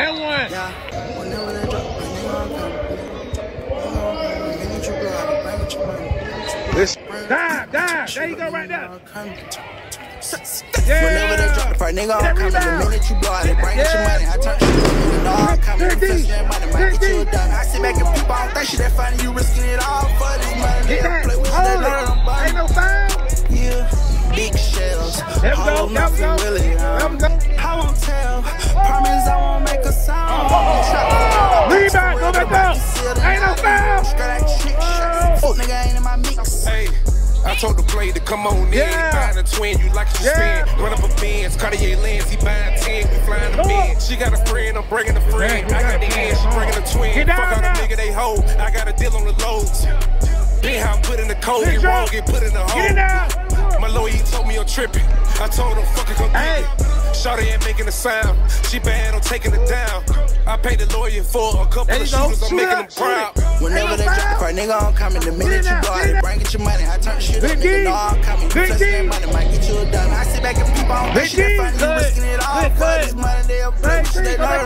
And one. Yeah, whenever they drop, my nigga on come. Minute you blow out, bring what money. This. Dive, dive. There you go, right there. Whenever they drop the part, nigga, I'm coming. The minute you blow out, they bring get your money. I turn shit up, nigga, no, I'm coming. You touch that money, might get you a dime. I sit back and peep, I don't think shit that funny. You risking it all for this money. Get that. play with Hold learn it. I'm. Ain't no foul. Yeah, big shells. There we go. Hollow There we go. really. There we go. I won't tell. In my mix. Hey, I told the play to come on in. Yeah. Buying a twin, you like you Yeah. spin. Run up a Benz, Cartier lens, he buying 10, we flying the Benz. She got a friend, I'm bringing a friend. Yeah, I got the end, she bringing a twin. Get Fuck out a nigga they hold. I got a deal on the loads. Been how put in the code, get wrong, get put in the hole. My lawyer he told me I'm tripping. I told him fuck it, come Hey. Shawty ain't making a sound. She bad, I'm taking it down. I paid the lawyer for a couple There of go. shooters, I'm Shoot making up, them proud. It. Whenever they drop the part, nigga, I'm coming. The minute you out, blow get out, it they bring get your money. I turn the shit up, nigga, no, I'm coming. You Big touch D. that money, might get you a dime. I sit back and peep, I don't Big think shit that funny. You risking it all for this money. They'll play Hey, with you, three, they learn